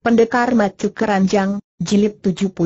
Pendekar Matu Keranjang, Jilid 76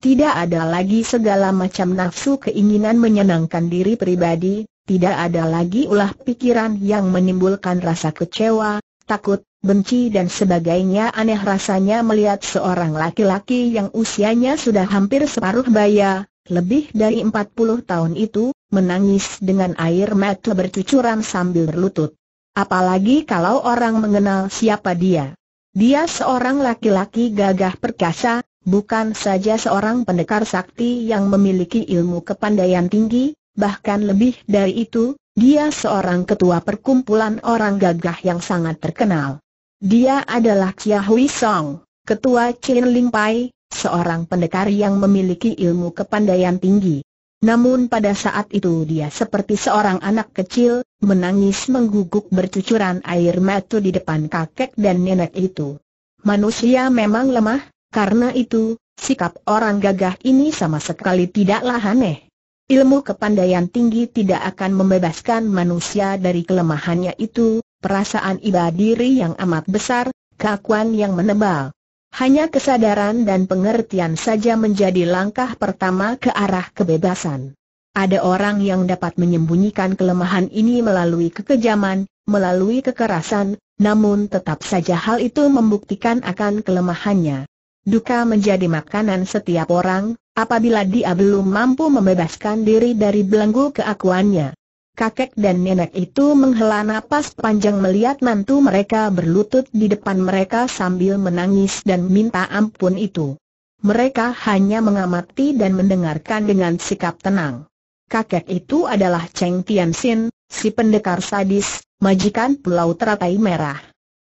Tidak ada lagi segala macam nafsu keinginan menyenangkan diri pribadi, tidak ada lagi ulah pikiran yang menimbulkan rasa kecewa, takut, benci dan sebagainya aneh rasanya melihat seorang laki-laki yang usianya sudah hampir separuh baya, lebih dari 40 tahun itu, menangis dengan air mata bercucuran sambil berlutut. Apalagi kalau orang mengenal siapa dia. Dia seorang laki-laki gagah perkasa, bukan saja seorang pendekar sakti yang memiliki ilmu kepandaian tinggi, bahkan lebih dari itu, dia seorang ketua perkumpulan orang gagah yang sangat terkenal. Dia adalah Chia Hui Song, ketua Chin Ling Pai, seorang pendekar yang memiliki ilmu kepandaian tinggi. Namun pada saat itu dia seperti seorang anak kecil, menangis mengguguk bercucuran air mata di depan kakek dan nenek itu. Manusia memang lemah, karena itu, sikap orang gagah ini sama sekali tidaklah aneh. Ilmu kepandaian tinggi tidak akan membebaskan manusia dari kelemahannya itu, perasaan iba diri yang amat besar, keakuan yang menebal. Hanya kesadaran dan pengertian saja menjadi langkah pertama ke arah kebebasan. Ada orang yang dapat menyembunyikan kelemahan ini melalui kekejaman, melalui kekerasan, namun tetap saja hal itu membuktikan akan kelemahannya. Duka menjadi makanan setiap orang, apabila dia belum mampu membebaskan diri dari belenggu keakuannya. Kakek dan nenek itu menghela napas panjang melihat mantu mereka berlutut di depan mereka sambil menangis dan minta ampun itu. Mereka hanya mengamati dan mendengarkan dengan sikap tenang. Kakek itu adalah Cheng Tianxin, si pendekar sadis, majikan Pulau Teratai Merah.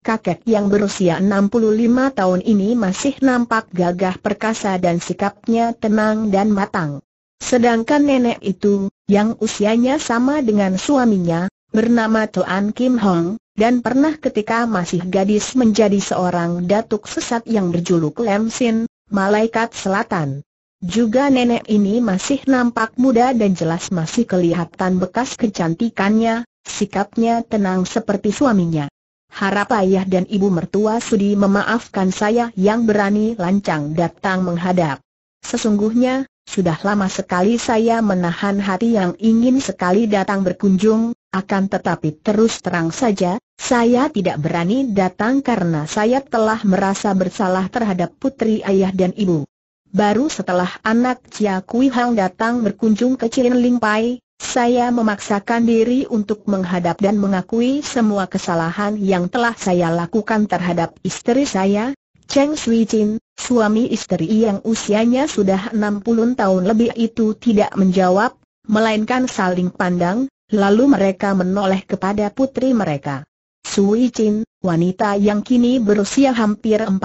Kakek yang berusia 65 tahun ini masih nampak gagah perkasa dan sikapnya tenang dan matang. Sedangkan nenek itu, yang usianya sama dengan suaminya, bernama Toan Kim Hong, dan pernah ketika masih gadis menjadi seorang datuk sesat yang berjuluk Lem Sin, Malaikat Selatan. Juga nenek ini masih nampak muda dan jelas masih kelihatan bekas kecantikannya, sikapnya tenang seperti suaminya. Harap ayah dan ibu mertua sudi memaafkan saya yang berani lancang datang menghadap. Sesungguhnya, sudah lama sekali saya menahan hati yang ingin sekali datang berkunjung, akan tetapi terus terang saja, saya tidak berani datang karena saya telah merasa bersalah terhadap putri ayah dan ibu. Baru setelah anak Chia Kui Hang datang berkunjung ke Chin Ling Pai, saya memaksakan diri untuk menghadap dan mengakui semua kesalahan yang telah saya lakukan terhadap istri saya, Cheng Sui Chin, suami istri yang usianya sudah 60 tahun lebih itu tidak menjawab, melainkan saling pandang, lalu mereka menoleh kepada putri mereka. Sui Chin, wanita yang kini berusia hampir 40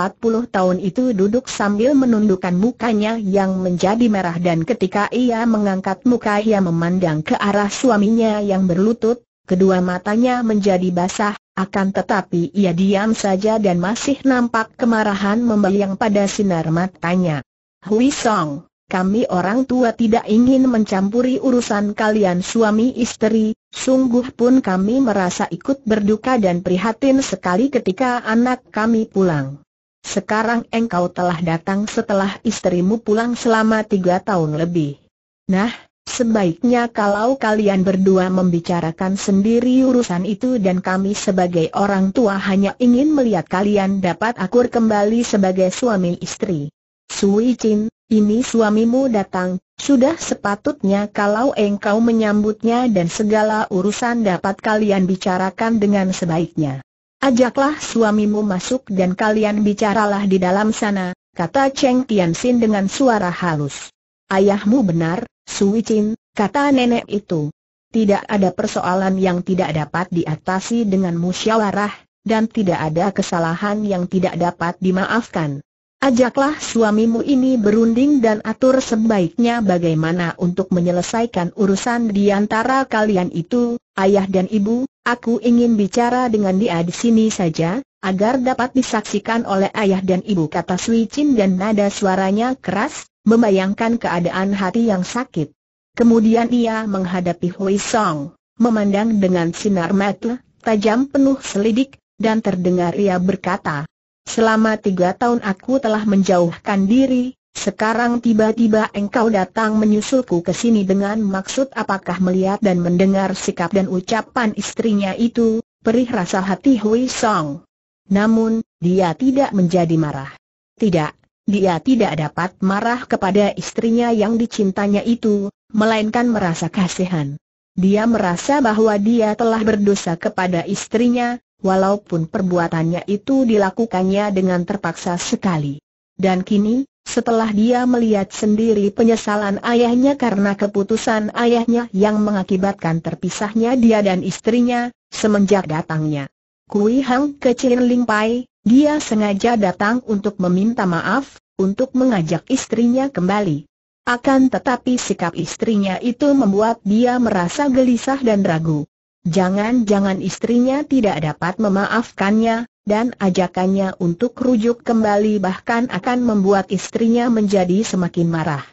tahun itu duduk sambil menundukkan mukanya yang menjadi merah dan ketika ia mengangkat muka ia memandang ke arah suaminya yang berlutut, kedua matanya menjadi basah, akan tetapi ia diam saja dan masih nampak kemarahan membayang pada sinar matanya. Hui Song, kami orang tua tidak ingin mencampuri urusan kalian suami istri, sungguh pun kami merasa ikut berduka dan prihatin sekali ketika anak kami pulang. Sekarang engkau telah datang setelah istrimu pulang selama tiga tahun lebih. Nah, Sebaiknya kalau kalian berdua membicarakan sendiri urusan itu dan kami sebagai orang tua hanya ingin melihat kalian dapat akur kembali sebagai suami istri. Sui Chin, ini suamimu datang, sudah sepatutnya kalau engkau menyambutnya dan segala urusan dapat kalian bicarakan dengan sebaiknya. Ajaklah suamimu masuk dan kalian bicaralah di dalam sana, kata Cheng Tianxin dengan suara halus. Ayahmu benar, Sui Chin, kata nenek itu. Tidak ada persoalan yang tidak dapat diatasi dengan musyawarah, dan tidak ada kesalahan yang tidak dapat dimaafkan. Ajaklah suamimu ini berunding dan atur sebaiknya bagaimana untuk menyelesaikan urusan di antara kalian itu, ayah dan ibu, aku ingin bicara dengan dia di sini saja, agar dapat disaksikan oleh ayah dan ibu kata Sui Chin dan nada suaranya keras, membayangkan keadaan hati yang sakit. Kemudian ia menghadapi Hui Song, memandang dengan sinar mata, tajam penuh selidik, dan terdengar ia berkata, selama tiga tahun aku telah menjauhkan diri, sekarang tiba-tiba engkau datang menyusulku ke sini dengan maksud apakah melihat dan mendengar sikap dan ucapan istrinya itu, perih rasa hati Hui Song. Namun, dia tidak menjadi marah. Tidak, dia tidak dapat marah kepada istrinya yang dicintanya itu, melainkan merasa kasihan. Dia merasa bahwa dia telah berdosa kepada istrinya, walaupun perbuatannya itu dilakukannya dengan terpaksa sekali. Dan kini, setelah dia melihat sendiri penyesalan ayahnya karena keputusan ayahnya yang mengakibatkan terpisahnya dia dan istrinya, semenjak datangnya Kui Hang ke Chin Ling Pai, dia sengaja datang untuk meminta maaf, untuk mengajak istrinya kembali. Akan tetapi sikap istrinya itu membuat dia merasa gelisah dan ragu. Jangan-jangan istrinya tidak dapat memaafkannya, dan ajakannya untuk rujuk kembali bahkan akan membuat istrinya menjadi semakin marah.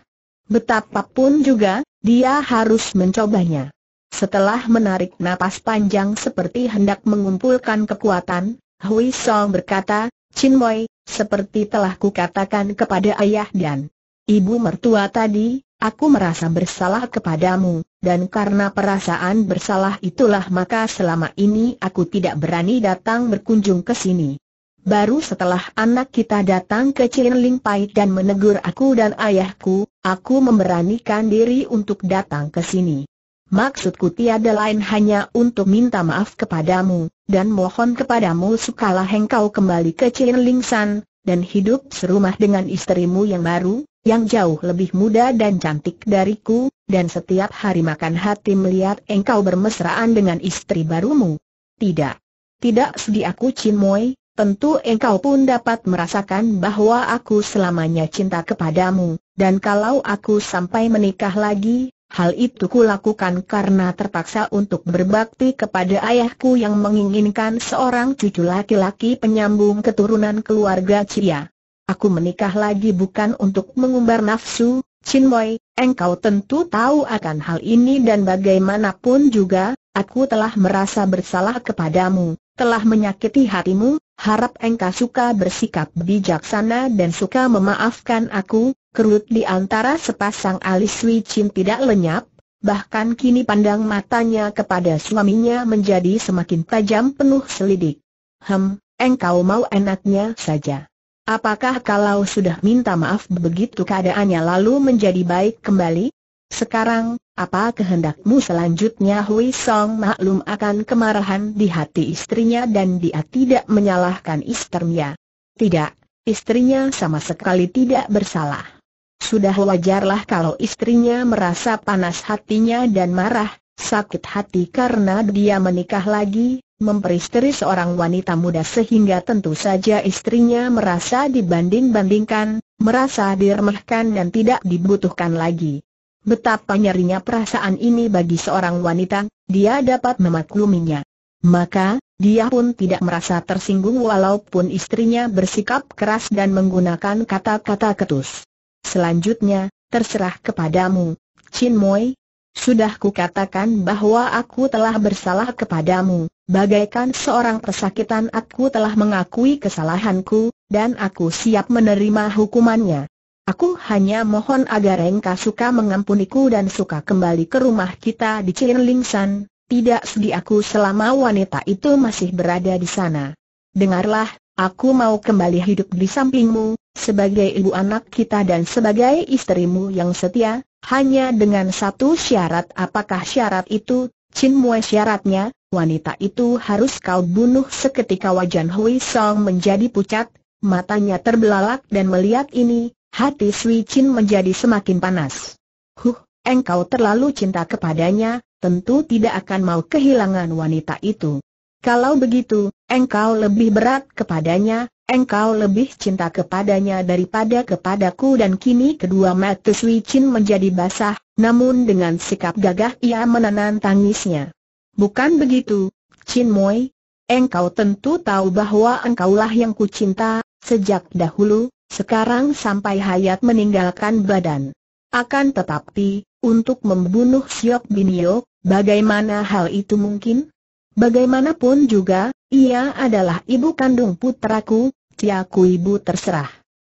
Betapapun juga, dia harus mencobanya. Setelah menarik napas panjang seperti hendak mengumpulkan kekuatan, Hui Song berkata, Chin Moi, seperti telah kukatakan kepada ayah dan ibu mertua tadi, aku merasa bersalah kepadamu, dan karena perasaan bersalah itulah maka selama ini aku tidak berani datang berkunjung ke sini. Baru setelah anak kita datang ke Chin Ling Pai dan menegur aku dan ayahku, aku memberanikan diri untuk datang ke sini. Maksudku tiada lain hanya untuk minta maaf kepadamu, dan mohon kepadamu sukalah engkau kembali ke Chin Ling San, dan hidup serumah dengan istrimu yang baru, yang jauh lebih muda dan cantik dariku, dan setiap hari makan hati melihat engkau bermesraan dengan istri barumu. Tidak. Tidak sedih aku Chin Moi, tentu engkau pun dapat merasakan bahwa aku selamanya cinta kepadamu, dan kalau aku sampai menikah lagi, hal itu kulakukan karena terpaksa untuk berbakti kepada ayahku yang menginginkan seorang cucu laki-laki penyambung keturunan keluarga Cia. Aku menikah lagi bukan untuk mengumbar nafsu, Chin Moi, engkau tentu tahu akan hal ini dan bagaimanapun juga, aku telah merasa bersalah kepadamu, telah menyakiti hatimu, harap engkau suka bersikap bijaksana dan suka memaafkan aku, kerut di antara sepasang alis Wei Chin tidak lenyap, bahkan kini pandang matanya kepada suaminya menjadi semakin tajam penuh selidik. Hem, engkau mau enaknya saja. Apakah kalau sudah minta maaf begitu keadaannya lalu menjadi baik kembali? Sekarang, apa kehendakmu selanjutnya Hui Song maklum akan kemarahan di hati istrinya dan dia tidak menyalahkan istrinya. Tidak, istrinya sama sekali tidak bersalah. Sudah wajarlah kalau istrinya merasa panas hatinya dan marah, sakit hati karena dia menikah lagi, memperistri seorang wanita muda sehingga tentu saja istrinya merasa dibanding-bandingkan, merasa diremehkan dan tidak dibutuhkan lagi. Betapa nyerinya perasaan ini bagi seorang wanita, dia dapat memakluminya. Maka, dia pun tidak merasa tersinggung walaupun istrinya bersikap keras dan menggunakan kata-kata ketus. Selanjutnya, terserah kepadamu, Chin Moi, sudah kukatakan bahwa aku telah bersalah kepadamu, bagaikan seorang pesakitan aku telah mengakui kesalahanku, dan aku siap menerima hukumannya. Aku hanya mohon agar engkau suka mengampuniku dan suka kembali ke rumah kita di San. tidak sedih aku selama wanita itu masih berada di sana. Dengarlah, aku mau kembali hidup di sampingmu, sebagai ibu anak kita dan sebagai istrimu yang setia, hanya dengan satu syarat apakah syarat itu, Chin Mue syaratnya, wanita itu harus kau bunuh seketika wajan Hui Song menjadi pucat, matanya terbelalak dan melihat ini, hati Sui Chin menjadi semakin panas. Huh, engkau terlalu cinta kepadanya, tentu tidak akan mau kehilangan wanita itu. Kalau begitu, engkau lebih berat kepadanya, engkau lebih cinta kepadanya daripada kepadaku dan kini kedua mata Sui Chin menjadi basah, namun dengan sikap gagah ia menahan tangisnya. Bukan begitu, Chin Moi, engkau tentu tahu bahwa engkaulah yang kucinta, sejak dahulu, sekarang sampai hayat meninggalkan badan. Akan tetapi, untuk membunuh Siok Bin Yok, bagaimana hal itu mungkin? Bagaimanapun juga, ia adalah ibu kandung putraku, Ciaku ibu terserah.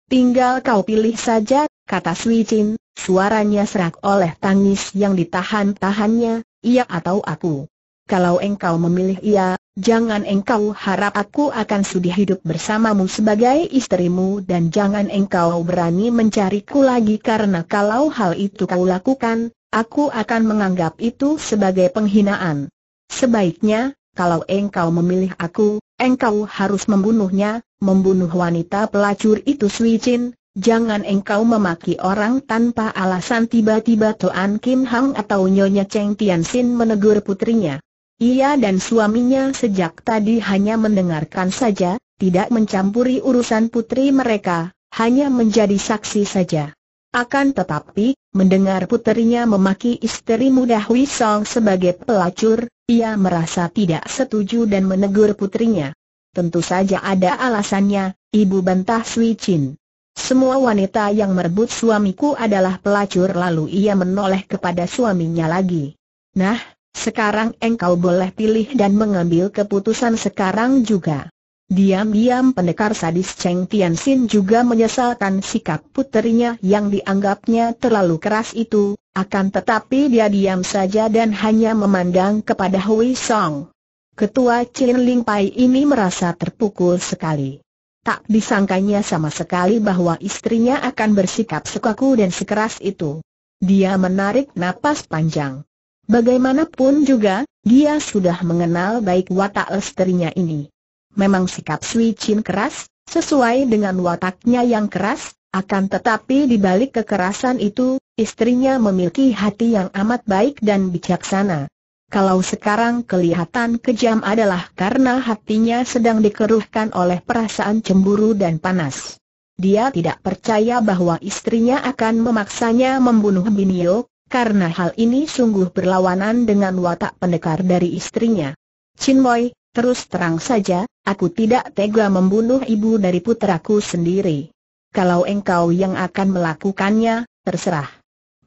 Tinggal kau pilih saja, kata Sui Chin, suaranya serak oleh tangis yang ditahan-tahannya, iya atau aku. Kalau engkau memilih iya, jangan engkau harap aku akan sudi hidup bersamamu sebagai istrimu dan jangan engkau berani mencariku lagi karena kalau hal itu kau lakukan, aku akan menganggap itu sebagai penghinaan. Sebaiknya, kalau engkau memilih aku, engkau harus membunuhnya, membunuh wanita pelacur itu Sui Chin, Jangan engkau memaki orang tanpa alasan tiba-tiba Toan Kim Hang atau Nyonya Cheng Tian Sin menegur putrinya. Ia dan suaminya sejak tadi hanya mendengarkan saja, tidak mencampuri urusan putri mereka, hanya menjadi saksi saja. Akan tetapi, mendengar puterinya memaki istri muda Hui Song sebagai pelacur, ia merasa tidak setuju dan menegur putrinya. Tentu saja ada alasannya, ibu bantah Sui Chin. Semua wanita yang merebut suamiku adalah pelacur lalu ia menoleh kepada suaminya lagi. Nah, sekarang engkau boleh pilih dan mengambil keputusan sekarang juga. Diam-diam pendekar sadis Cheng Tianxin juga menyesalkan sikap puterinya yang dianggapnya terlalu keras itu, akan tetapi dia diam saja dan hanya memandang kepada Hui Song. Ketua Chin Ling Pai ini merasa terpukul sekali. Tak disangkanya sama sekali bahwa istrinya akan bersikap sekaku dan sekeras itu. Dia menarik napas panjang. Bagaimanapun juga, dia sudah mengenal baik watak istrinya ini. Memang sikap Sui Chin keras, sesuai dengan wataknya yang keras, akan tetapi di balik kekerasan itu, istrinya memiliki hati yang amat baik dan bijaksana. Kalau sekarang kelihatan kejam adalah karena hatinya sedang dikeruhkan oleh perasaan cemburu dan panas. Dia tidak percaya bahwa istrinya akan memaksanya membunuh Binio, karena hal ini sungguh berlawanan dengan watak pendekar dari istrinya. Chin Boy, terus terang saja, aku tidak tega membunuh ibu dari putraku sendiri. Kalau engkau yang akan melakukannya, terserah.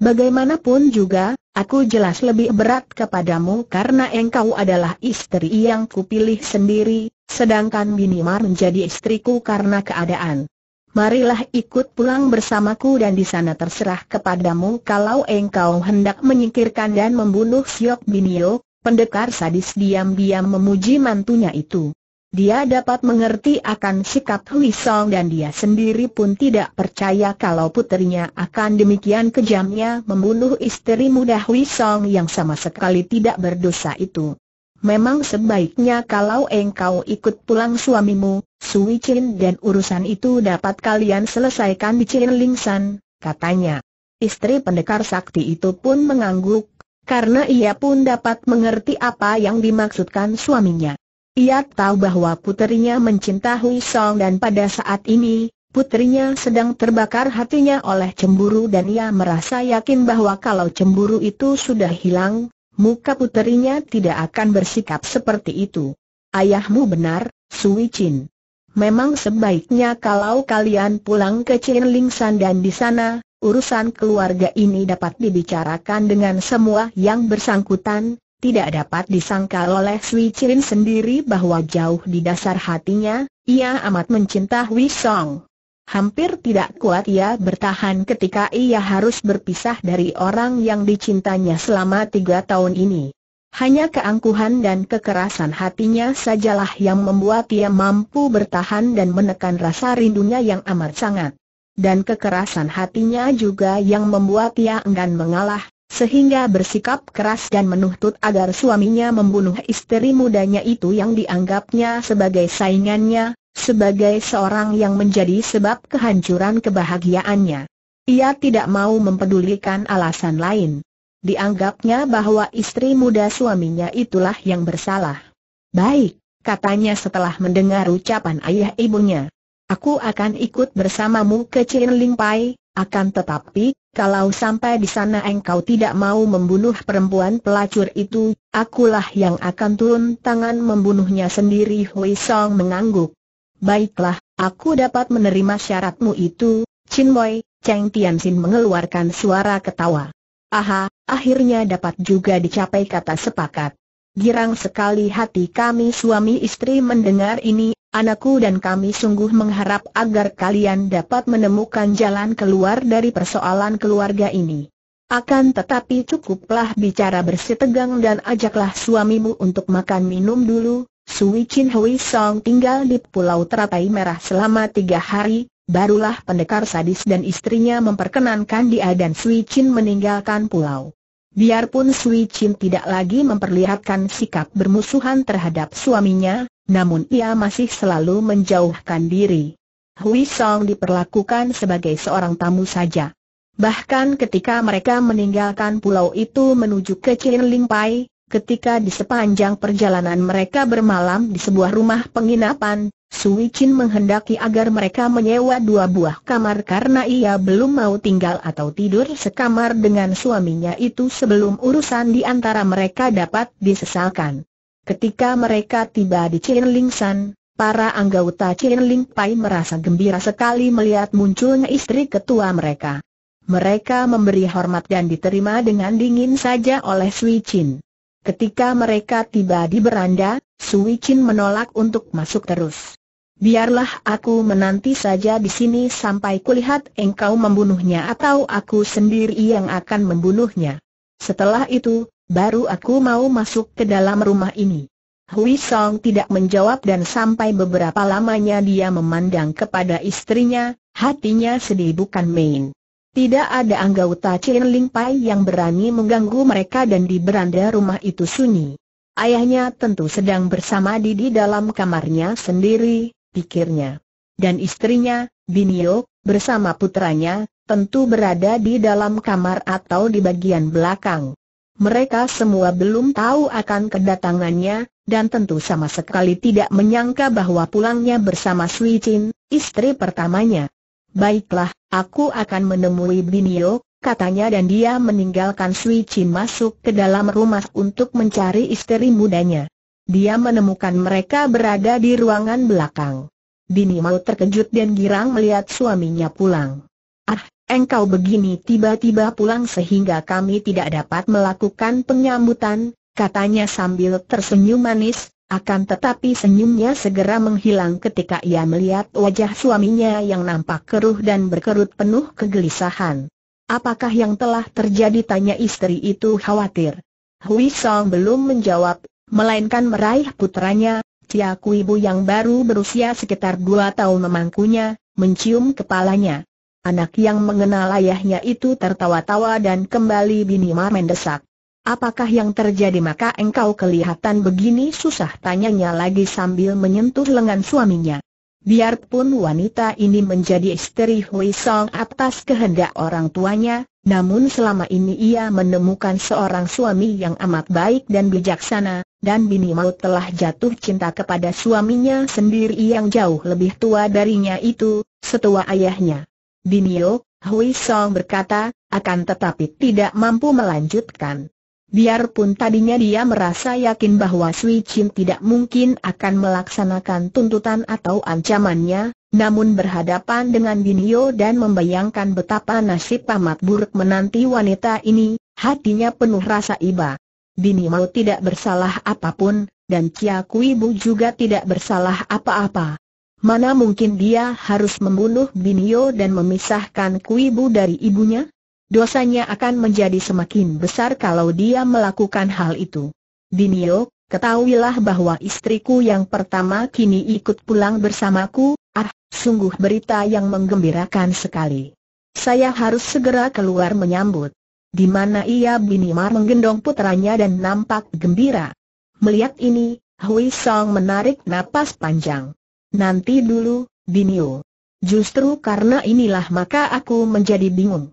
Bagaimanapun juga, Aku jelas lebih berat kepadamu karena engkau adalah istri yang kupilih sendiri, sedangkan Binimar menjadi istriku karena keadaan. Marilah ikut pulang bersamaku dan di sana terserah kepadamu kalau engkau hendak menyingkirkan dan membunuh Siok Binio, pendekar sadis diam-diam memuji mantunya itu. Dia dapat mengerti akan sikap Hui Song dan dia sendiri pun tidak percaya kalau puterinya akan demikian kejamnya membunuh istri muda Hui Song yang sama sekali tidak berdosa itu. Memang sebaiknya kalau engkau ikut pulang suamimu, Sui Chin dan urusan itu dapat kalian selesaikan di Chin Ling San, katanya. Istri pendekar sakti itu pun mengangguk, karena ia pun dapat mengerti apa yang dimaksudkan suaminya. Ia tahu bahwa puterinya mencintai Song dan pada saat ini, putrinya sedang terbakar hatinya oleh cemburu dan ia merasa yakin bahwa kalau cemburu itu sudah hilang, muka puterinya tidak akan bersikap seperti itu. Ayahmu benar, Sui Chin. Memang sebaiknya kalau kalian pulang ke Chin Ling San dan di sana, urusan keluarga ini dapat dibicarakan dengan semua yang bersangkutan, tidak dapat disangka oleh Sui Chin sendiri bahwa jauh di dasar hatinya, ia amat mencinta Hui Song. Hampir tidak kuat ia bertahan ketika ia harus berpisah dari orang yang dicintanya selama tiga tahun ini. Hanya keangkuhan dan kekerasan hatinya sajalah yang membuat ia mampu bertahan dan menekan rasa rindunya yang amat sangat. Dan kekerasan hatinya juga yang membuat ia enggan mengalah, sehingga bersikap keras dan menuntut agar suaminya membunuh istri mudanya itu yang dianggapnya sebagai saingannya, sebagai seorang yang menjadi sebab kehancuran kebahagiaannya. Ia tidak mau mempedulikan alasan lain. Dianggapnya bahwa istri muda suaminya itulah yang bersalah. Baik, katanya setelah mendengar ucapan ayah ibunya. Aku akan ikut bersamamu ke Chin Ling Pai, akan tetapi, kalau sampai di sana engkau tidak mau membunuh perempuan pelacur itu, akulah yang akan turun tangan membunuhnya sendiri Hui Song mengangguk. Baiklah, aku dapat menerima syaratmu itu, Chin Boy, Cheng Tianxin mengeluarkan suara ketawa. Aha, akhirnya dapat juga dicapai kata sepakat. Girang sekali hati kami suami istri mendengar ini, Anakku dan kami sungguh mengharap agar kalian dapat menemukan jalan keluar dari persoalan keluarga ini. Akan tetapi cukuplah bicara bersih tegang dan ajaklah suamimu untuk makan minum dulu. Sui Chin Hui Song tinggal di Pulau Teratai Merah selama tiga hari, barulah pendekar sadis dan istrinya memperkenankan dia dan Sui Chin meninggalkan pulau. Biarpun Sui Chin tidak lagi memperlihatkan sikap bermusuhan terhadap suaminya, namun ia masih selalu menjauhkan diri. Hui Song diperlakukan sebagai seorang tamu saja. Bahkan ketika mereka meninggalkan pulau itu menuju ke Chin Ling Pai, ketika di sepanjang perjalanan mereka bermalam di sebuah rumah penginapan, Sui Chin menghendaki agar mereka menyewa dua buah kamar karena ia belum mau tinggal atau tidur sekamar dengan suaminya itu sebelum urusan di antara mereka dapat disesalkan. Ketika mereka tiba di Chin San, para anggota Chin Ling Pai merasa gembira sekali melihat munculnya istri ketua mereka. Mereka memberi hormat dan diterima dengan dingin saja oleh Sui Chin. Ketika mereka tiba di beranda, Sui Chin menolak untuk masuk terus. Biarlah aku menanti saja di sini sampai kulihat engkau membunuhnya atau aku sendiri yang akan membunuhnya. Setelah itu, baru aku mau masuk ke dalam rumah ini. Hui Song tidak menjawab dan sampai beberapa lamanya dia memandang kepada istrinya, hatinya sedih bukan main. Tidak ada anggota Chen Ling Pai yang berani mengganggu mereka dan di beranda rumah itu sunyi. Ayahnya tentu sedang bersama di di dalam kamarnya sendiri, pikirnya. Dan istrinya, Binio, bersama putranya, tentu berada di dalam kamar atau di bagian belakang. Mereka semua belum tahu akan kedatangannya, dan tentu sama sekali tidak menyangka bahwa pulangnya bersama Sui Chin, istri pertamanya. Baiklah, aku akan menemui Binio, katanya dan dia meninggalkan Sui Chin masuk ke dalam rumah untuk mencari istri mudanya. Dia menemukan mereka berada di ruangan belakang. Bini mau terkejut dan girang melihat suaminya pulang. Ah, engkau begini tiba-tiba pulang sehingga kami tidak dapat melakukan penyambutan, katanya sambil tersenyum manis, akan tetapi senyumnya segera menghilang ketika ia melihat wajah suaminya yang nampak keruh dan berkerut penuh kegelisahan. Apakah yang telah terjadi tanya istri itu khawatir. Hui Song belum menjawab, melainkan meraih putranya, Cia Kuibu yang baru berusia sekitar dua tahun memangkunya, mencium kepalanya. Anak yang mengenal ayahnya itu tertawa-tawa dan kembali Binima mendesak. Apakah yang terjadi maka engkau kelihatan begini susah tanyanya lagi sambil menyentuh lengan suaminya. Biarpun wanita ini menjadi istri Hui Song atas kehendak orang tuanya, namun selama ini ia menemukan seorang suami yang amat baik dan bijaksana, dan Bini Mau telah jatuh cinta kepada suaminya sendiri yang jauh lebih tua darinya itu, setua ayahnya. Binio, Hui Song berkata, akan tetapi tidak mampu melanjutkan. Biarpun tadinya dia merasa yakin bahwa Sui Chin tidak mungkin akan melaksanakan tuntutan atau ancamannya, namun berhadapan dengan Binio dan membayangkan betapa nasib amat buruk menanti wanita ini, hatinya penuh rasa iba. Bini mau tidak bersalah apa pun, dan Chia Kui Bu juga tidak bersalah apa-apa. Mana mungkin dia harus membunuh Binio dan memisahkan Kuibu dari ibunya? Dosanya akan menjadi semakin besar kalau dia melakukan hal itu. Binio, ketahuilah bahwa istriku yang pertama kini ikut pulang bersamaku, ah, sungguh berita yang menggembirakan sekali. Saya harus segera keluar menyambut. Di mana ia Binima menggendong putranya dan nampak gembira. Melihat ini, Hui Song menarik napas panjang. Nanti dulu, Binio. Justru karena inilah maka aku menjadi bingung.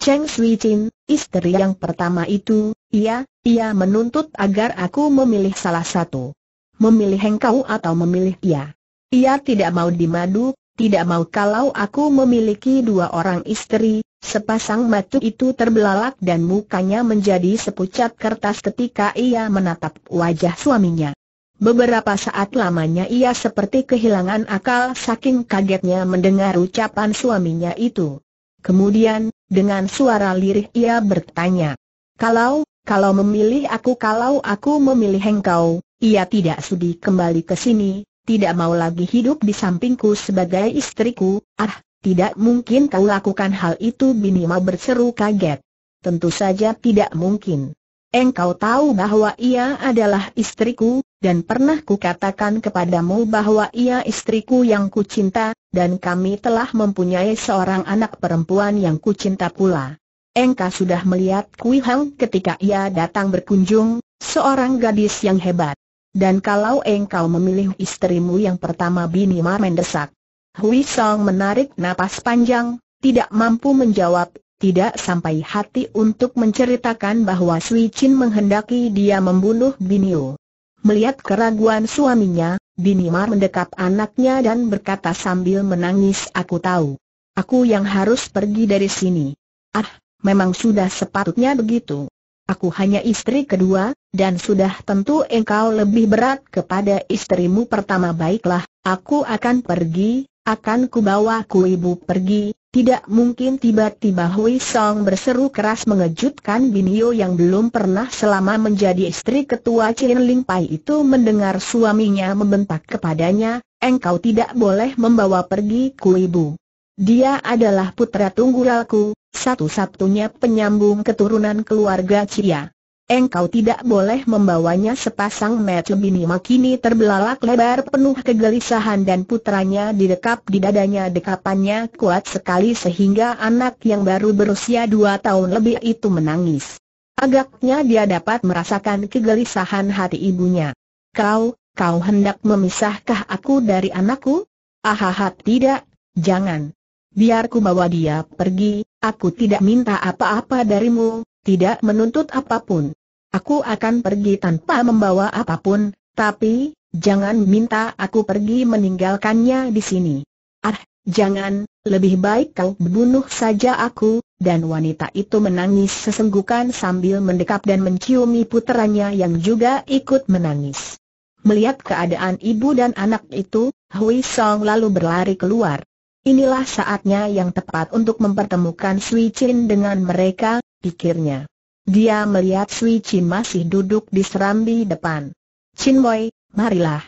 Cheng Sui Chin, istri yang pertama itu, ia, ia menuntut agar aku memilih salah satu. Memilih engkau atau memilih ia. Ia tidak mau dimadu, tidak mau kalau aku memiliki dua orang istri, sepasang matu itu terbelalak dan mukanya menjadi sepucat kertas ketika ia menatap wajah suaminya. Beberapa saat lamanya ia seperti kehilangan akal saking kagetnya mendengar ucapan suaminya itu. Kemudian, dengan suara lirih ia bertanya, Kalau, kalau memilih aku kalau aku memilih engkau, ia tidak sudi kembali ke sini, tidak mau lagi hidup di sampingku sebagai istriku, ah, tidak mungkin kau lakukan hal itu Bini mau berseru kaget. Tentu saja tidak mungkin. Engkau tahu bahwa ia adalah istriku, dan pernah kukatakan kepadamu bahwa ia istriku yang kucinta, dan kami telah mempunyai seorang anak perempuan yang kucinta pula. Engkau sudah melihat Kui Hang ketika ia datang berkunjung, seorang gadis yang hebat. Dan kalau engkau memilih istrimu yang pertama Bini Mar mendesak. Hui Song menarik napas panjang, tidak mampu menjawab, tidak sampai hati untuk menceritakan bahwa Sui Chin menghendaki dia membunuh Binio. Melihat keraguan suaminya, Bini Mar mendekap anaknya dan berkata sambil menangis aku tahu. Aku yang harus pergi dari sini. Ah, memang sudah sepatutnya begitu. Aku hanya istri kedua, dan sudah tentu engkau lebih berat kepada istrimu pertama baiklah, aku akan pergi, akan kubawa ku ibu pergi, tidak mungkin tiba-tiba Hui Song berseru keras mengejutkan Binio yang belum pernah selama menjadi istri ketua Chin Ling Pai itu mendengar suaminya membentak kepadanya, engkau tidak boleh membawa pergi ku ibu. Dia adalah putra tunggalku, satu-satunya penyambung keturunan keluarga Cia. Engkau tidak boleh membawanya sepasang mata bini makini terbelalak lebar penuh kegelisahan dan putranya didekap di dadanya dekapannya kuat sekali sehingga anak yang baru berusia dua tahun lebih itu menangis. Agaknya dia dapat merasakan kegelisahan hati ibunya. Kau, kau hendak memisahkah aku dari anakku? Ahaha tidak, jangan. Biar ku bawa dia pergi, aku tidak minta apa-apa darimu, tidak menuntut apa pun. Aku akan pergi tanpa membawa apa pun, tapi, jangan minta aku pergi meninggalkannya di sini. Ah, jangan, lebih baik kau bunuh saja aku, dan wanita itu menangis sesenggukan sambil mendekap dan menciumi puteranya yang juga ikut menangis. Melihat keadaan ibu dan anak itu, Hui Song lalu berlari keluar. Inilah saatnya yang tepat untuk mempertemukan Sui Chin dengan mereka, pikirnya. Dia melihat Sui Chin masih duduk di serambi depan. Chin Boy, marilah.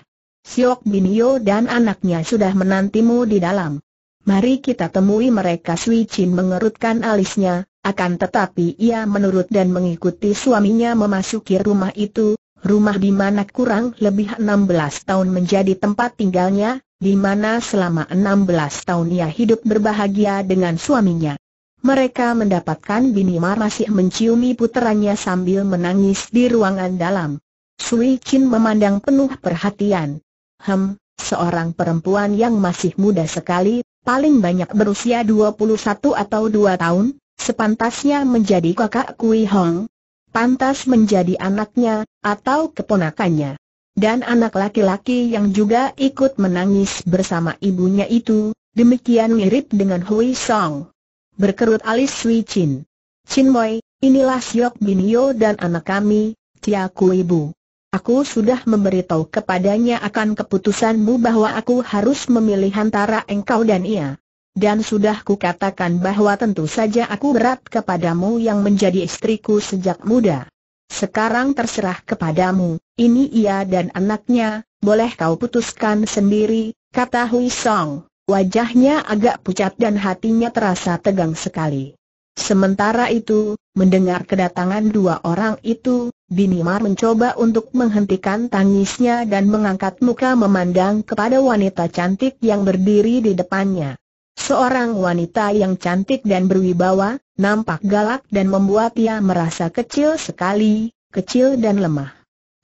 Siok Binio dan anaknya sudah menantimu di dalam. Mari kita temui mereka Sui Chin mengerutkan alisnya, akan tetapi ia menurut dan mengikuti suaminya memasuki rumah itu, rumah di mana kurang lebih 16 tahun menjadi tempat tinggalnya, di mana selama 16 tahun ia hidup berbahagia dengan suaminya. Mereka mendapatkan Bini Mar masih menciumi puteranya sambil menangis di ruangan dalam. Sui Chin memandang penuh perhatian. Hem, seorang perempuan yang masih muda sekali, paling banyak berusia 21 atau 2 tahun, sepantasnya menjadi kakak Kui Hong. Pantas menjadi anaknya, atau keponakannya dan anak laki-laki yang juga ikut menangis bersama ibunya itu, demikian mirip dengan Hui Song. Berkerut alis Sui Chin. Chin Moi, inilah Siok Binio dan anak kami, Tiaku Ibu. Aku sudah memberitahu kepadanya akan keputusanmu bahwa aku harus memilih antara engkau dan ia. Dan sudah kukatakan bahwa tentu saja aku berat kepadamu yang menjadi istriku sejak muda. Sekarang terserah kepadamu, ini ia dan anaknya, boleh kau putuskan sendiri, kata Hui Song. Wajahnya agak pucat dan hatinya terasa tegang sekali. Sementara itu, mendengar kedatangan dua orang itu, Bini Mar mencoba untuk menghentikan tangisnya dan mengangkat muka memandang kepada wanita cantik yang berdiri di depannya. Seorang wanita yang cantik dan berwibawa, nampak galak dan membuat ia merasa kecil sekali, kecil dan lemah.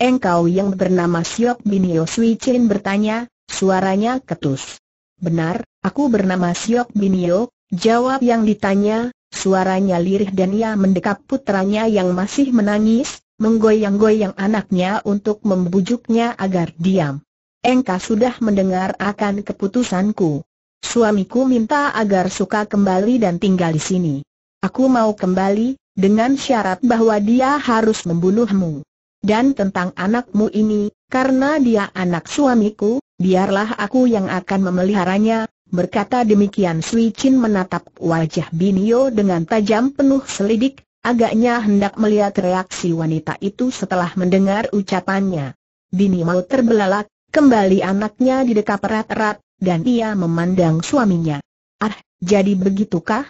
Engkau yang bernama Siok Binio Sui Chin bertanya, suaranya ketus. Benar, aku bernama Siok Binio, jawab yang ditanya, suaranya lirih dan ia mendekap putranya yang masih menangis, menggoyang-goyang anaknya untuk membujuknya agar diam. Engkau sudah mendengar akan keputusanku. Suamiku minta agar suka kembali dan tinggal di sini. Aku mau kembali, dengan syarat bahwa dia harus membunuhmu. Dan tentang anakmu ini, karena dia anak suamiku, biarlah aku yang akan memeliharanya, berkata demikian Sui Chin menatap wajah Binio dengan tajam penuh selidik, agaknya hendak melihat reaksi wanita itu setelah mendengar ucapannya. Bini mau terbelalak, Kembali anaknya didekap erat-erat, dan ia memandang suaminya. Ah, jadi begitukah?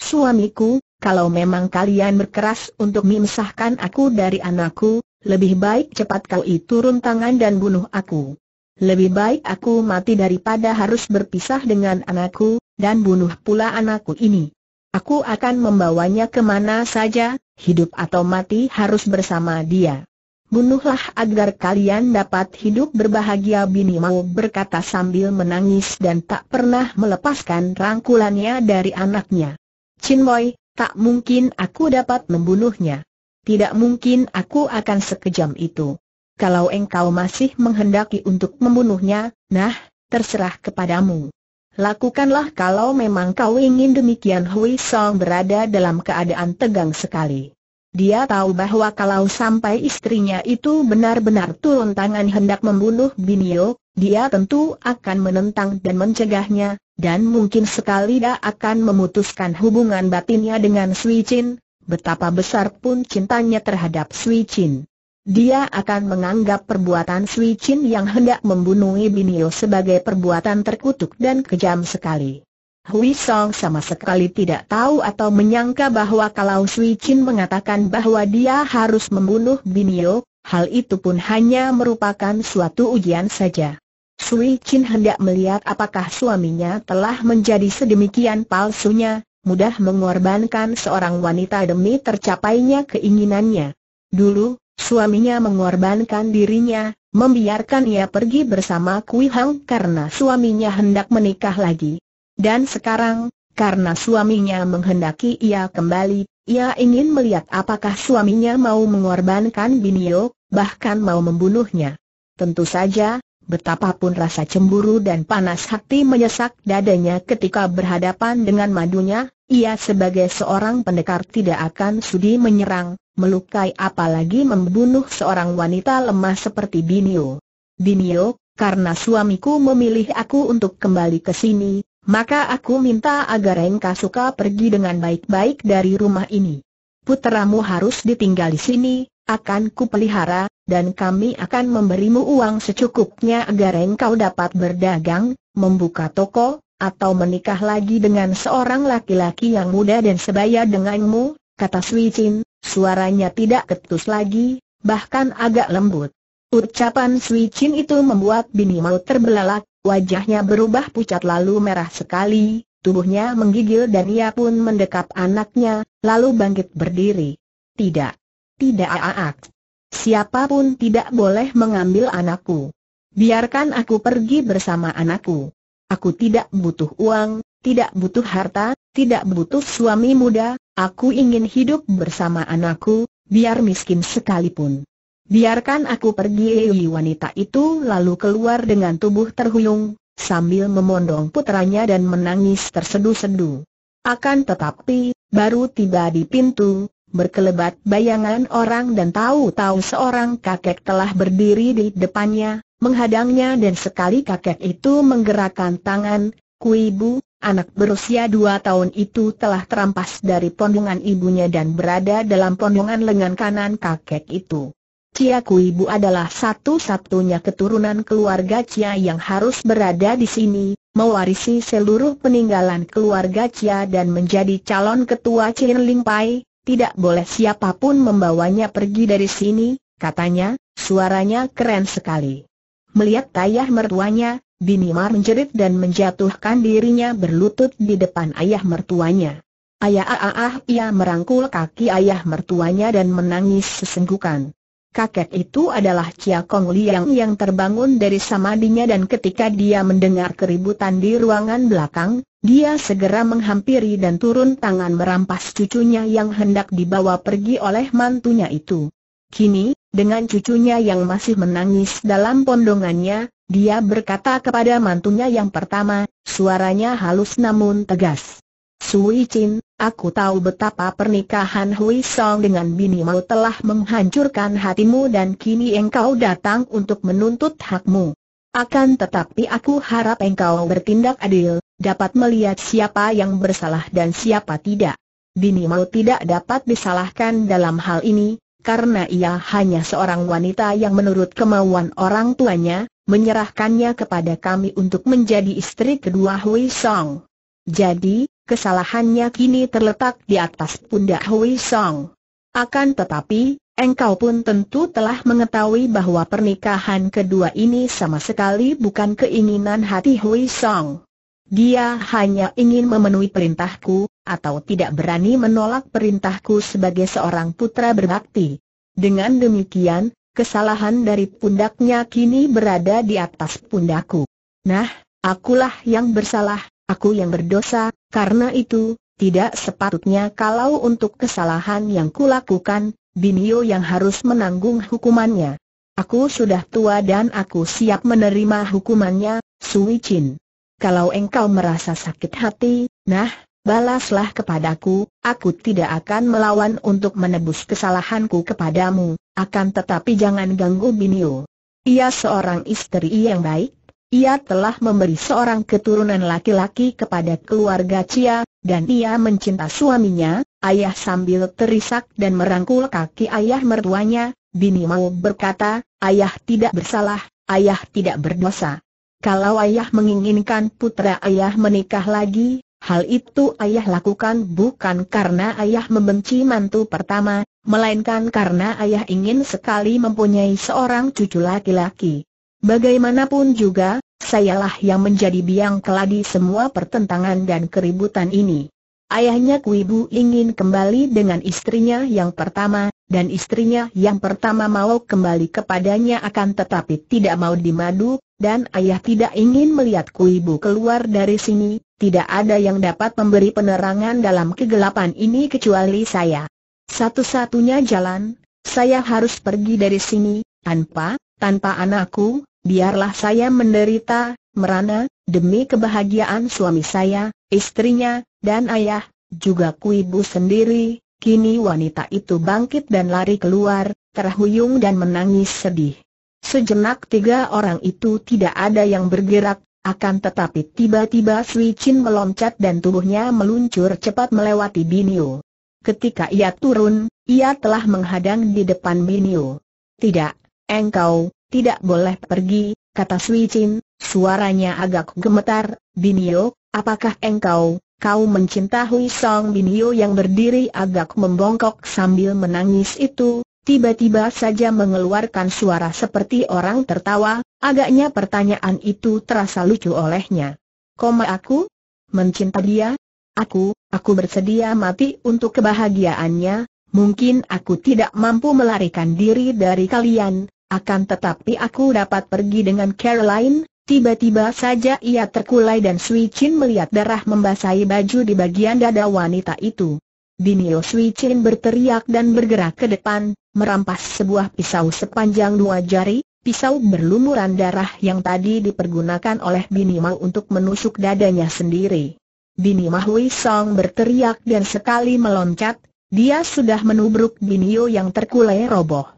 Suamiku, kalau memang kalian berkeras untuk memisahkan aku dari anakku, lebih baik cepat kau turun tangan dan bunuh aku. Lebih baik aku mati daripada harus berpisah dengan anakku, dan bunuh pula anakku ini. Aku akan membawanya ke mana saja, hidup atau mati harus bersama dia. Bunuhlah agar kalian dapat hidup berbahagia Bini mau berkata sambil menangis dan tak pernah melepaskan rangkulannya dari anaknya. Chin Boy, tak mungkin aku dapat membunuhnya. Tidak mungkin aku akan sekejam itu. Kalau engkau masih menghendaki untuk membunuhnya, nah, terserah kepadamu. Lakukanlah kalau memang kau ingin demikian Hui Song berada dalam keadaan tegang sekali. Dia tahu bahwa kalau sampai istrinya itu benar-benar turun tangan hendak membunuh Binio, dia tentu akan menentang dan mencegahnya, dan mungkin sekali dia akan memutuskan hubungan batinnya dengan Sui Chin, betapa besar pun cintanya terhadap Sui Chin. Dia akan menganggap perbuatan Sui Chin yang hendak membunuh Binio sebagai perbuatan terkutuk dan kejam sekali. Hui Song sama sekali tidak tahu atau menyangka bahwa kalau Sui Chin mengatakan bahwa dia harus membunuh Binio, hal itu pun hanya merupakan suatu ujian saja. Sui Chin hendak melihat apakah suaminya telah menjadi sedemikian palsunya, mudah mengorbankan seorang wanita demi tercapainya keinginannya. Dulu, suaminya mengorbankan dirinya, membiarkan ia pergi bersama Kui Hang karena suaminya hendak menikah lagi. Dan sekarang, karena suaminya menghendaki ia kembali, ia ingin melihat apakah suaminya mau mengorbankan Binio, bahkan mau membunuhnya. Tentu saja, Betapapun rasa cemburu dan panas hati menyesak dadanya ketika berhadapan dengan madunya, ia sebagai seorang pendekar tidak akan sudi menyerang, melukai apalagi membunuh seorang wanita lemah seperti Binio. Binio, karena suamiku memilih aku untuk kembali ke sini, maka aku minta agar engkau suka pergi dengan baik-baik dari rumah ini. Putramu harus ditinggal di sini, akan kupelihara, dan kami akan memberimu uang secukupnya agar engkau dapat berdagang, membuka toko, atau menikah lagi dengan seorang laki-laki yang muda dan sebaya denganmu, kata Sui Chin, suaranya tidak ketus lagi, bahkan agak lembut. Ucapan Sui Chin itu membuat Bini Mau terbelalak, wajahnya berubah pucat lalu merah sekali, tubuhnya menggigil dan ia pun mendekap anaknya, lalu bangkit berdiri. Tidak. Tidak aak. Siapa pun tidak boleh mengambil anakku. Biarkan aku pergi bersama anakku. Aku tidak butuh uang, tidak butuh harta, tidak butuh suami muda, aku ingin hidup bersama anakku, biar miskin sekalipun. Biarkan aku pergi wanita itu lalu keluar dengan tubuh terhuyung, sambil memondong putranya dan menangis terseduh-seduh. Akan tetapi, baru tiba di pintu, berkelebat bayangan orang dan tahu-tahu seorang kakek telah berdiri di depannya, menghadangnya dan sekali kakek itu menggerakkan tangan, Kuibu, anak berusia dua tahun itu telah terampas dari pondongan ibunya dan berada dalam pondongan lengan kanan kakek itu. Cia Kuibu adalah satu-satunya keturunan keluarga Cia yang harus berada di sini, mewarisi seluruh peninggalan keluarga Cia dan menjadi calon ketua Chin Ling Pai, tidak boleh siapa pun membawanya pergi dari sini, katanya, suaranya keren sekali. Melihat ayah mertuanya, Bini Mar menjerit dan menjatuhkan dirinya berlutut di depan ayah mertuanya. Ayah ah, ah ah ia merangkul kaki ayah mertuanya dan menangis sesenggukan. Kakek itu adalah Chia Kong Liang yang terbangun dari samadinya dan ketika dia mendengar keributan di ruangan belakang, dia segera menghampiri dan turun tangan merampas cucunya yang hendak dibawa pergi oleh mantunya itu. Kini, dengan cucunya yang masih menangis dalam pondongannya, dia berkata kepada mantunya yang pertama, suaranya halus namun tegas. Sui Chin, aku tahu betapa pernikahan Hui Song dengan Bini Mau telah menghancurkan hatimu dan kini engkau datang untuk menuntut hakmu. Akan tetapi aku harap engkau bertindak adil, dapat melihat siapa yang bersalah dan siapa tidak. Bini Mau tidak dapat disalahkan dalam hal ini, karena ia hanya seorang wanita yang menurut kemauan orang tuanya, menyerahkannya kepada kami untuk menjadi istri kedua Hui Song. Jadi, kesalahannya kini terletak di atas pundak Hui Song. Akan tetapi, engkau pun tentu telah mengetahui bahwa pernikahan kedua ini sama sekali bukan keinginan hati Hui Song. Dia hanya ingin memenuhi perintahku, atau tidak berani menolak perintahku sebagai seorang putra berbakti. Dengan demikian, kesalahan dari pundaknya kini berada di atas pundakku. Nah, akulah yang bersalah, aku yang berdosa, karena itu, tidak sepatutnya kalau untuk kesalahan yang kulakukan, Binio yang harus menanggung hukumannya. Aku sudah tua dan aku siap menerima hukumannya, Sui Chin. Kalau engkau merasa sakit hati, nah, balaslah kepadaku, aku tidak akan melawan untuk menebus kesalahanku kepadamu, akan tetapi jangan ganggu Binio. Ia seorang istri yang baik, ia telah memberi seorang keturunan laki-laki kepada keluarga Cia, dan ia mencinta suaminya, ayah sambil terisak dan merangkul kaki ayah mertuanya, Bini mau berkata, ayah tidak bersalah, ayah tidak berdosa. Kalau ayah menginginkan putra ayah menikah lagi, hal itu ayah lakukan bukan karena ayah membenci mantu pertama, melainkan karena ayah ingin sekali mempunyai seorang cucu laki-laki. Bagaimanapun juga, sayalah yang menjadi biang keladi semua pertentangan dan keributan ini. Ayahnya Kuibu ingin kembali dengan istrinya yang pertama, dan istrinya yang pertama mau kembali kepadanya akan tetapi tidak mau dimadu, dan ayah tidak ingin melihat Kuibu keluar dari sini, tidak ada yang dapat memberi penerangan dalam kegelapan ini kecuali saya. Satu-satunya jalan, saya harus pergi dari sini, tanpa, tanpa anakku, biarlah saya menderita, merana, demi kebahagiaan suami saya, istrinya, dan ayah, juga kuibu sendiri, kini wanita itu bangkit dan lari keluar, terhuyung dan menangis sedih. Sejenak tiga orang itu tidak ada yang bergerak, akan tetapi tiba-tiba Sui Chin meloncat dan tubuhnya meluncur cepat melewati Binio. Ketika ia turun, ia telah menghadang di depan Binio. Tidak, engkau, tidak boleh pergi, kata Sui Chin, suaranya agak gemetar, Binio, apakah engkau, kau mencintai Song Binio yang berdiri agak membongkok sambil menangis itu, tiba-tiba saja mengeluarkan suara seperti orang tertawa, agaknya pertanyaan itu terasa lucu olehnya. Koma aku? Mencinta dia? Aku, aku bersedia mati untuk kebahagiaannya, mungkin aku tidak mampu melarikan diri dari kalian, akan tetapi aku dapat pergi dengan Caroline, tiba-tiba saja ia terkulai dan Sui Chin melihat darah membasahi baju di bagian dada wanita itu. Binio Sui Chin berteriak dan bergerak ke depan, merampas sebuah pisau sepanjang dua jari, pisau berlumuran darah yang tadi dipergunakan oleh Bini Mau untuk menusuk dadanya sendiri. Bini Mahui Song berteriak dan sekali meloncat, dia sudah menubruk Binio yang terkulai roboh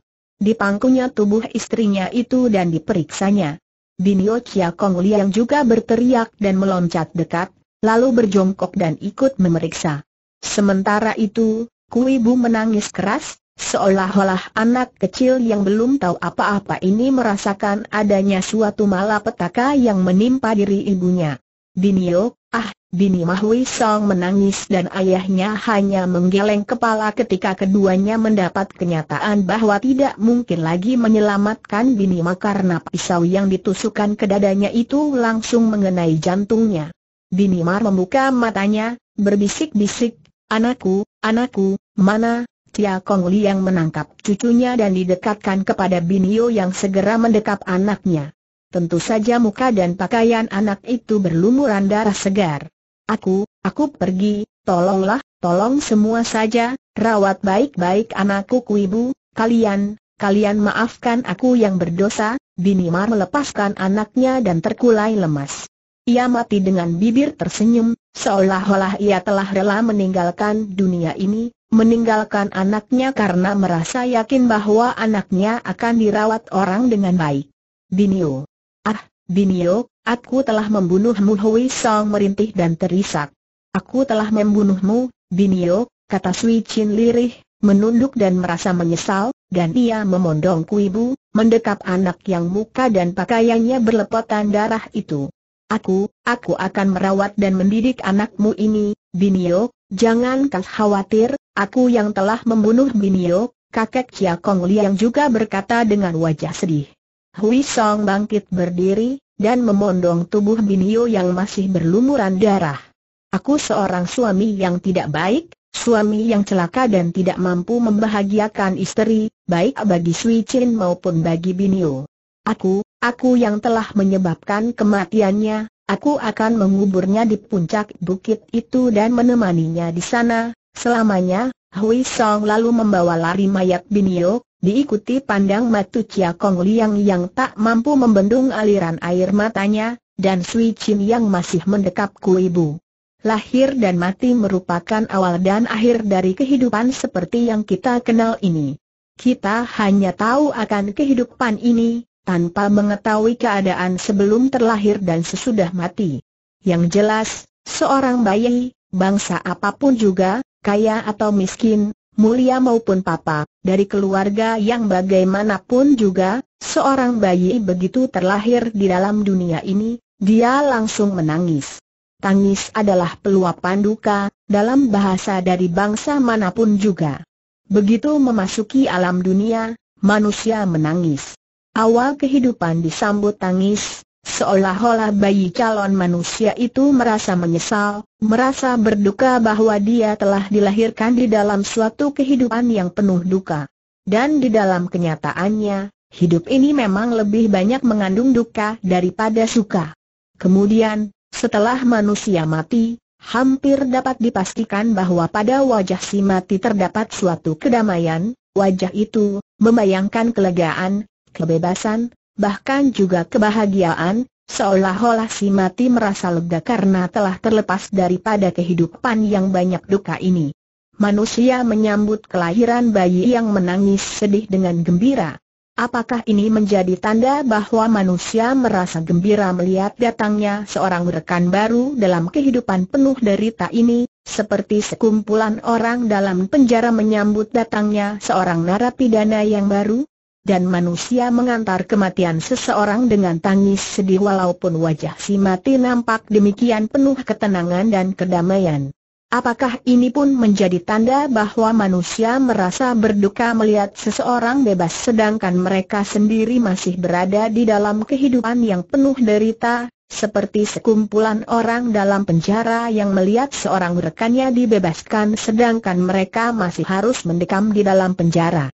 di pangkunya tubuh istrinya itu dan diperiksanya. Binio Chia Kong yang juga berteriak dan meloncat dekat, lalu berjongkok dan ikut memeriksa. Sementara itu, Kui Bu menangis keras, seolah-olah anak kecil yang belum tahu apa-apa ini merasakan adanya suatu malapetaka yang menimpa diri ibunya. Binio, ah, Bini Mahui Song menangis dan ayahnya hanya menggeleng kepala ketika keduanya mendapat kenyataan bahwa tidak mungkin lagi menyelamatkan Bini Ma karena pisau yang ditusukkan ke dadanya itu langsung mengenai jantungnya. Bini Ma membuka matanya, berbisik-bisik, anakku, anakku, mana? Tia Kong Li yang menangkap cucunya dan didekatkan kepada Binio yang segera mendekap anaknya. Tentu saja muka dan pakaian anak itu berlumuran darah segar. Aku, aku pergi, tolonglah, tolong semua saja, rawat baik-baik anakku kuibu, kalian, kalian maafkan aku yang berdosa, Bini Mar melepaskan anaknya dan terkulai lemas. Ia mati dengan bibir tersenyum, seolah-olah ia telah rela meninggalkan dunia ini, meninggalkan anaknya karena merasa yakin bahwa anaknya akan dirawat orang dengan baik. Binio. Ah, Binio, Aku telah membunuhmu Hui Song merintih dan terisak. Aku telah membunuhmu, Binio, kata Sui Chin lirih, menunduk dan merasa menyesal, dan ia memondong kuibu, mendekap anak yang muka dan pakaiannya berlepotan darah itu. Aku, aku akan merawat dan mendidik anakmu ini, Binio, jangan kau khawatir, aku yang telah membunuh Binio, kakek Chia Kong Liang juga berkata dengan wajah sedih. Hui Song bangkit berdiri, dan memondong tubuh Binio yang masih berlumuran darah. Aku seorang suami yang tidak baik, suami yang celaka dan tidak mampu membahagiakan istri, baik bagi Sui Chin maupun bagi Binio. Aku, aku yang telah menyebabkan kematiannya, aku akan menguburnya di puncak bukit itu dan menemaninya di sana, selamanya, Hui Song lalu membawa lari mayat Binio, diikuti pandang matu Chia Kong Liang yang tak mampu membendung aliran air matanya, dan Sui Chin yang masih mendekap kuibu. Lahir dan mati merupakan awal dan akhir dari kehidupan seperti yang kita kenal ini. Kita hanya tahu akan kehidupan ini, tanpa mengetahui keadaan sebelum terlahir dan sesudah mati. Yang jelas, seorang bayi, bangsa apa pun juga, kaya atau miskin, mulia maupun papa, dari keluarga yang bagaimanapun juga, seorang bayi begitu terlahir di dalam dunia ini, dia langsung menangis. Tangis adalah peluapan duka, dalam bahasa dari bangsa mana pun juga. Begitu memasuki alam dunia, manusia menangis. Awal kehidupan disambut tangis, seolah-olah bayi calon manusia itu merasa menyesal, merasa berduka bahwa dia telah dilahirkan di dalam suatu kehidupan yang penuh duka. Dan di dalam kenyataannya, hidup ini memang lebih banyak mengandung duka daripada suka. Kemudian, setelah manusia mati, hampir dapat dipastikan bahwa pada wajah si mati terdapat suatu kedamaian, wajah itu membayangkan kelegaan, kebebasan, bahkan juga kebahagiaan, seolah-olah si mati merasa lega karena telah terlepas daripada kehidupan yang banyak duka ini. Manusia menyambut kelahiran bayi yang menangis sedih dengan gembira. Apakah ini menjadi tanda bahwa manusia merasa gembira melihat datangnya seorang rekan baru dalam kehidupan penuh derita ini, seperti sekumpulan orang dalam penjara menyambut datangnya seorang narapidana yang baru? Dan manusia mengantar kematian seseorang dengan tangis sedih walaupun wajah si mati nampak demikian penuh ketenangan dan kedamaian. Apakah ini pun menjadi tanda bahwa manusia merasa berduka melihat seseorang bebas sedangkan mereka sendiri masih berada di dalam kehidupan yang penuh derita, seperti sekumpulan orang dalam penjara yang melihat seorang rekannya dibebaskan sedangkan mereka masih harus mendekam di dalam penjara.